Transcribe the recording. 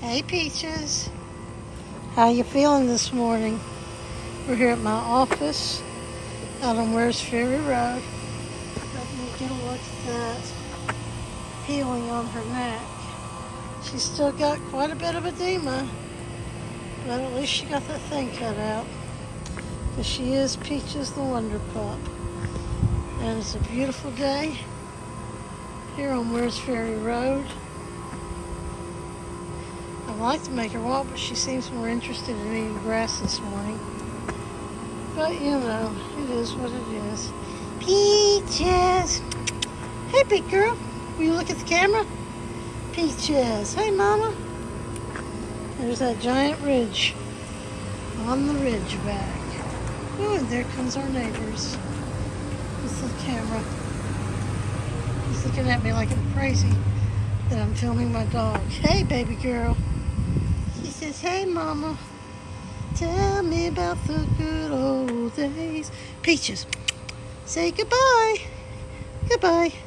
Hey, Peaches. How you feeling this morning? We're here at my office out on Wares Ferry Road. Let me get a look at that healing on her neck. She's still got quite a bit of edema, but at least she got that thing cut out. She is Peaches the Wonder Pup. And it's a beautiful day here on Wares Ferry Road. I'd like to make her walk, but she seems more interested in eating grass this morning. But you know, it is what it is. Peaches! Hey, big girl. Will you look at the camera? Peaches. Hey, Mama. There's that giant ridge on the ridge back. Oh, and there comes our neighbors with the camera. He's looking at me like I'm crazy that I'm filming my dog. Hey, baby girl. Says, hey, mama. Tell me about the good old days. Peaches, say goodbye. Goodbye.